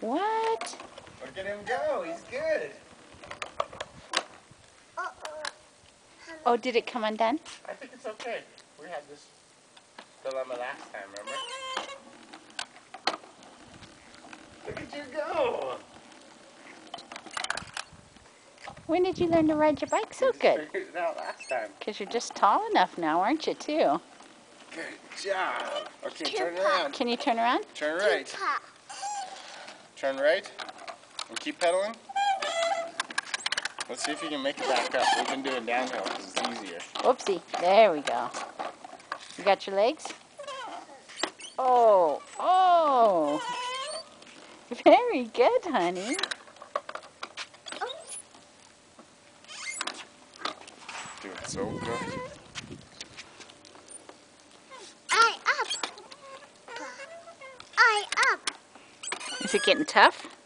What? Look at him go. He's good. Oh, did it come undone? I think it's okay. We had this dilemma last time, remember? Look at you go. When did you learn to ride your bike so We just good? Figured it out last time. Because you're just tall enough now, aren't you, too? Good job. Okay, turn around. Can you turn around? Turn right. Turn right. And keep pedaling. Let's see if you can make it back up. We've been doing downhill because it's easier. Whoopsie. There we go. You got your legs? Oh, oh. Very good, honey. Doing so good. I up. I up. Is it getting tough?